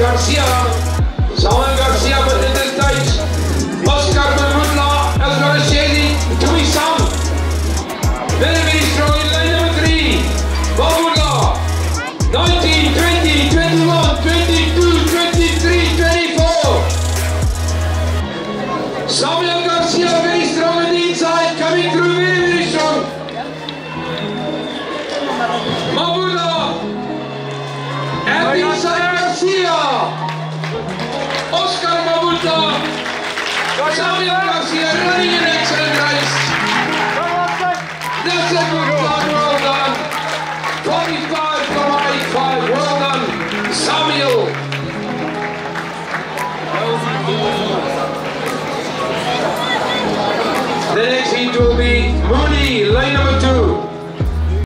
Garcia. Samuel Garcia with in the tight. Oscar Mamutla as well as Shady. Tui Sam. Very, very strong in line number three. Mamutla. 19, 20, 21, 22, 23, 24. Samuel Mabuda. Samuel Garcia running an excellent race. That's a good done, well done. 45.85, well done. Samuel. The next heat will be Mooney, line number